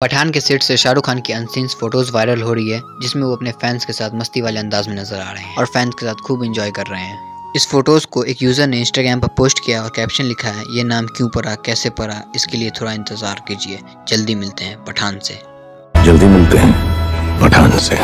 पठान के सेट से शाहरुख खान की अनसीन्स फ़ोटोज़ वायरल हो रही है, जिसमें वो अपने फैंस के साथ मस्ती वाले अंदाज में नज़र आ रहे हैं और फैंस के साथ खूब इंजॉय कर रहे हैं। इस फ़ोटोज़ को एक यूज़र ने इंस्टाग्राम पर पोस्ट किया और कैप्शन लिखा है, ये नाम क्यों पड़ा, कैसे पड़ा, इसके लिए थोड़ा इंतज़ार कीजिए। जल्दी मिलते हैं पठान से। जल्दी मिलते हैं पठान से।